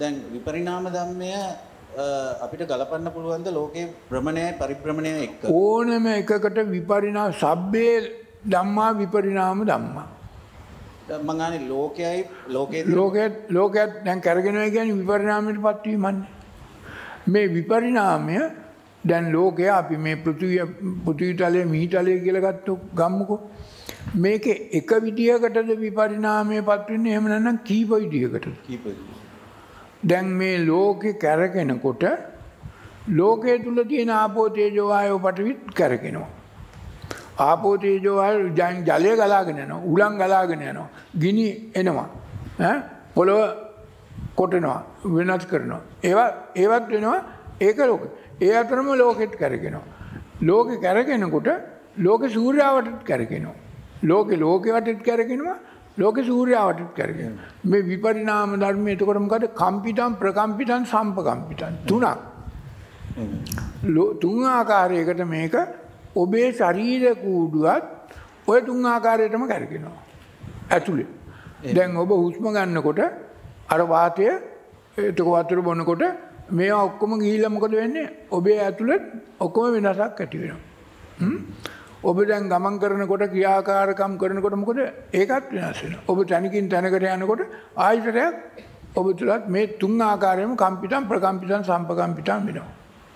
දැන් විපරිනාම ධම්මය අපිට ගලපන්න පුළුවන්ද ලෝකයේ භ්‍රමණය පරිභ්‍රමණය එක්ක. ඕනම එකකට විපරිණා සබ්බේ ධම්මා විපරිණාම ධම්මා. මං අහන්නේ ලෝකයයි ලෝකයේ ලෝකෙත් ලෝකයක් දැන් කැරගෙනවා කියන්නේ විපරිණාමයට පත්වීමන්නේ. මේ විපරිණාමය දැන් ලෝකය අපි මේ පෘථිවිය පෘථිවිතලයේ මිහිතලයේ කියලා ගත්තු ගම්මුකෝ. මේක එක විදියකටද විපරිණාමය පත් වෙන්නේ එහෙම නැත්නම් කීප විදියකටද? කීප දැන් මේ ලෝකේ කැරකෙනකොට ලෝකයේ තුල තියෙන ආපෝ තේජෝ වායෝ පඨවිත් කැරකෙනවා. ආපෝ තේජෝ වායෝ ජන් ජලය ගලාගෙන යනවා, උලන් ගලාගෙන යනවා, ගිනි එනවා. ඈ පොළොව කොටනවා, වෙනස් කරනවා. ඒවා ඒවත් වෙනවා ඒක ලෝක. ඒ අතරම ලෝකෙත් කැරකෙනවා. ලෝකෙ කැරකෙනකොට ලෝකෙ සූර්යාවටත් කැරකෙනවා. ලෝකෙ ලෝකෙ වටත් කැරකෙනවා ලෝක සූර්යාවටත් කරගෙන. මේ විපරිනාම ධර්ම එතකොට මොකද? කම්පිතම් ප්‍රකම්පිතන් සම්පකම්පිතන් තුනක්. තුන් ආකාරයකට මේක ඔබේ ශරීර කූඩුවත් ඔය තුන් ආකාරයටම කරගෙනවා. ඇතුළේ දැන් ඔබ හුස්ම ගන්නකොට අර වාතය එතක වතුර බොනකොට මේ ඔක්කොම ගිහිල්ලා මොකද වෙන්නේ? ඔබේ ඇතුළත් ඔක්කොම වෙනසක් ඇති වෙනවා? ඔබ දැන් ගමන් කරනකොට ක්‍රියාකාරකම් කරනකොට මොකද ඒකත් වෙනස් වෙනවා. ඔබ තැනකින් තැනකට යනකොට ආයතනයක් ඔබ තුලත් මේ තුන් ආකාරයෙන්ම කම්පිතම් ප්‍රකම්පිතම් සම්පකම්පිතම් වෙනවා.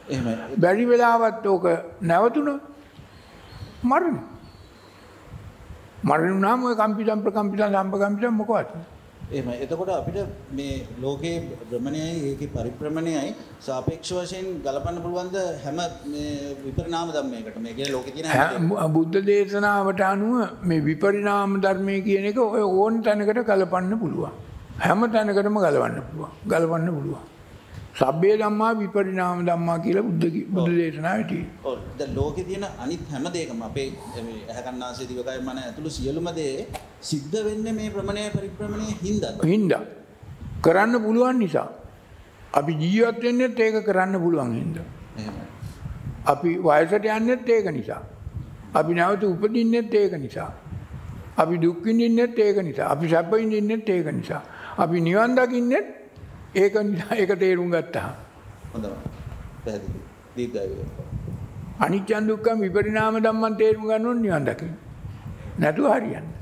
එහෙමයි. බැරි වෙලාවත් ඕක නැවතුණොත් මරණ. මරණ වුණාම ඔය කම්පිතම් ප්‍රකම්පිතම් සම්පකම්පිතම් මොකවත් නෑ. එහෙමයි. එතකොට අපිට මේ ලෝකයේ භ්‍රමණයයි ඒකේ පරිභ්‍රමණයයි සාපේක්ෂ වශයෙන් ගලපන්න පුළුවන්ද හැම මේ විපරිණාම ධම්මයකට මේ කියන්නේ ලෝකේ තියෙන බුද්ධ දේශනාවට අනුව මේ විපරිණාම ධර්මය කියන එක ඔය ඕන තැනකට ගලපන්න පුළුවන්. හැම තැනකටම ගලවන්න පුළුවන්. ගලවන්න පුළුවන්. සබ්බේ ධම්මා විපරිණාම ධම්මා කියලා බුද්ධ බුද්ධ දේශනාවේ තියෙනවා. ඔව් දැන් ලෝකේ තියෙන අනිත් හැම දෙයකම අපේ මේ ඇහැ කන්නාසය දිවකය මන ඇතුළු සියලුම දේ සිද්ධ වෙන්නේ මේ භ්‍රමණය පරිභ්‍රමණය හින්දාද? හින්දා කරන්න පුළුවන් නිසා අපි ජීවත් වෙන්නෙත් ඒක කරන්න පුළුවන් හින්දා. අපි වයසට යන්නෙත් ඒක නිසා. අපි නැවත උපදින්නෙත් ඒක නිසා. අපි දුක් විඳින්නෙත් ඒක නිසා. අපි සැප විඳින්නෙත් ඒක නිසා. අපි නිවන් දකින්නෙත් ඒක ඒක තේරුම් ගත්තා. හොඳයි. දීර්ඝායුව. අනිත්‍ය දුක්ඛ විපරිණාම ධම්මන් තේරුම් ගන්න ඕන නිවන් දකින්න. නැතුව හරියන්නේ.